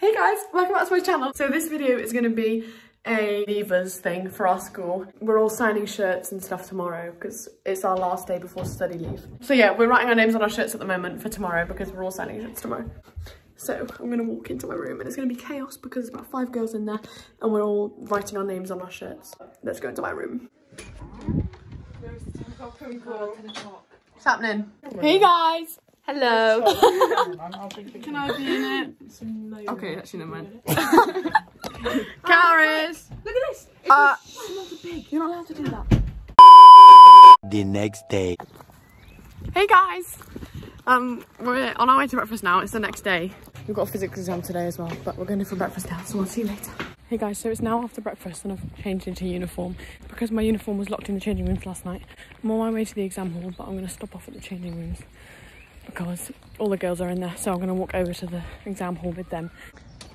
Hey guys, welcome back to my channel. So this video is going to be a leavers thing for our school. We're all signing shirts and stuff tomorrow because it's our last day before study leave. So yeah, we're writing our names on our shirts at the moment for tomorrow because we're all signing shirts tomorrow. So I'm going to walk into my room and it's going to be chaos because there's about five girls in there and we're all writing our names on our shirts. Let's go into my room. What's happening? Hey guys! Hello! Can I be in it? Okay, actually never mind. Caris! Look at this! Uh, you're not allowed to do that. the next day. Hey guys! Um, we're on our way to breakfast now. It's the next day. We've got a physics exam today as well, but we're going to for breakfast now, so we'll see you later. Hey guys, so it's now after breakfast and I've changed into uniform because my uniform was locked in the changing rooms last night. I'm on my way to the exam hall, but I'm going to stop off at the changing rooms because all the girls are in there, so I'm going to walk over to the exam hall with them.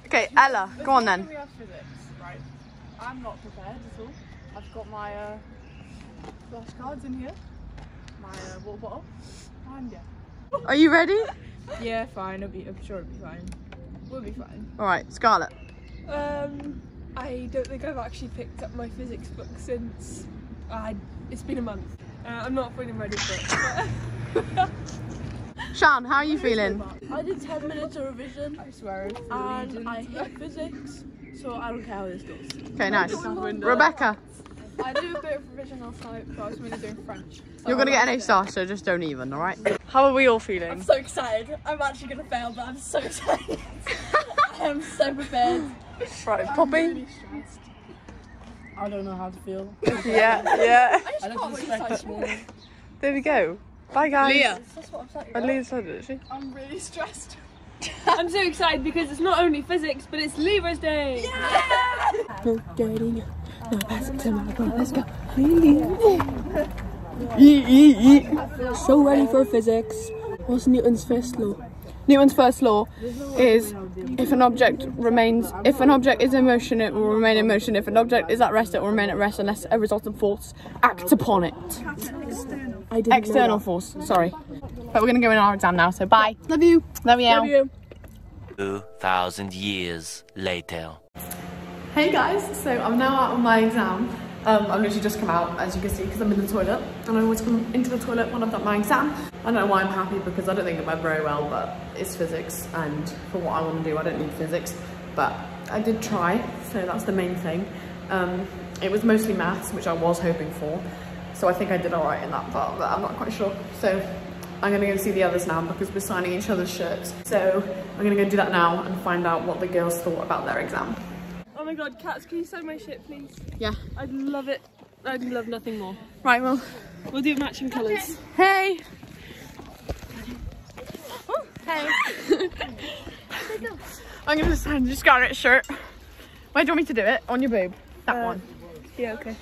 Okay, Ella, go on then. We have physics, right? I'm not prepared at all. I've got my uh, flashcards in here, my uh, water bottle, and yeah. Are you ready? Yeah, fine. It'll be, I'm sure it'll be fine. We'll be fine. All right, Scarlett. Um, I don't think I've actually picked up my physics book since I. It's been a month. Uh, I'm not feeling ready for it. Shan, how are you feeling? I did 10 minutes of revision. I swear. And I hate physics, so I don't care how this goes. Okay, nice. Rebecca, I did a bit of revision last night, but I was mainly doing French. you're going to get an A star, so just don't even, all right? How are we all feeling? I'm so excited. I'm actually gonna fail, but I'm so excited. I am so prepared. Right, Poppy? I don't know how to feel. Yeah, yeah. I just can't wait to start tomorrow. There we go. Bye, guys. Leah. That's what I'm saying. And Leah said it, she? I'm really stressed. I'm so excited because it's not only physics, but it's Leavers Day. Yeah. So ready for physics. What's Newton's first law? Newton's first law is if an object remains, if an object is in motion, it will remain in motion. If an object is at rest, it will remain at rest unless a resultant force acts upon it. I didn't External force, sorry. But we're going to go in our exam now, so bye. Love you. Love you. know that. 2,000 years later. Hey guys, so I'm now out on my exam. Um, I've literally just come out, as you can see, because I'm in the toilet. And I always come into the toilet when I've done my exam. I don't know why I'm happy, because I don't think it went very well, but it's physics. And for what I want to do, I don't need physics. But I did try, so that's the main thing. Um, it was mostly maths, which I was hoping for. So I think I did all right in that part, but I'm not quite sure. So I'm gonna go see the others now because we're signing each other's shirts. So I'm gonna go do that now and find out what the girls thought about their exam. Oh my god, Cats, can you sign my shirt, please? Yeah. I'd love it. I'd love nothing more. Right, well, We'll do matching colours. hey. Oh, hey! I'm gonna sign your Scarlet shirt. Where do you want me to do it? On your boob? That uh, one. Yeah, okay.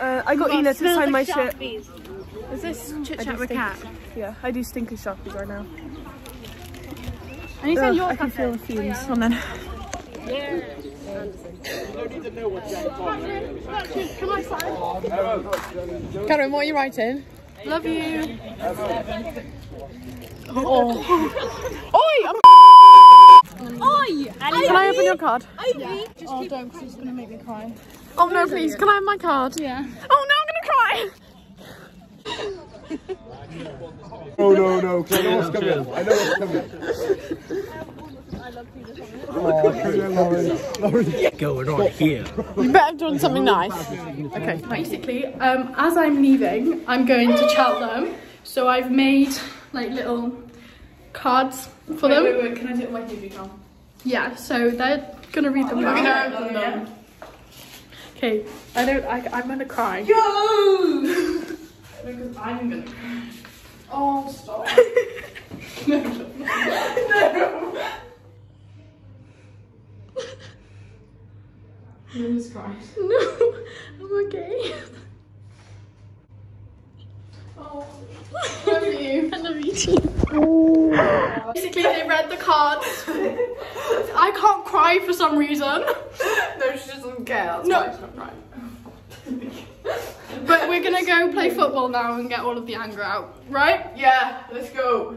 Uh, I got Ina to sign my shit. Is this chit chat with stink- cat? Yeah, I do stinker sharpies right now. And you said Ugh, yours I can got feel it. the fumes. Come on then. Karen, what are you writing? Love you. Oh. Oi! I'm Oi! Can I open your card? Oh, don't, because it's gonna make me cry. Oh no, please. Can I have my card? Yeah. Oh no, I'm gonna cry. Oh no no, 'cause I know what's coming. I know what's coming. Oh, come here, Lauren. Lauren. Going on here. You better have done something nice. Okay. Basically, um, as I'm leaving, I'm going to Cheltenham. So I've made like little cards for them. Wait, wait, can I do it my TV cam? Yeah, so they're gonna read them. We're gonna open them. Okay, I don't. I, I'm gonna cry. Because I'm gonna. Oh, stop. no. No. Just cry. No, I'm okay. Oh, love you. I love you too. Basically, they read the cards. I can't cry for some reason. No, she doesn't care. That's No. she's not crying. But we're gonna go play football now and get all of the anger out, right? Yeah, let's go.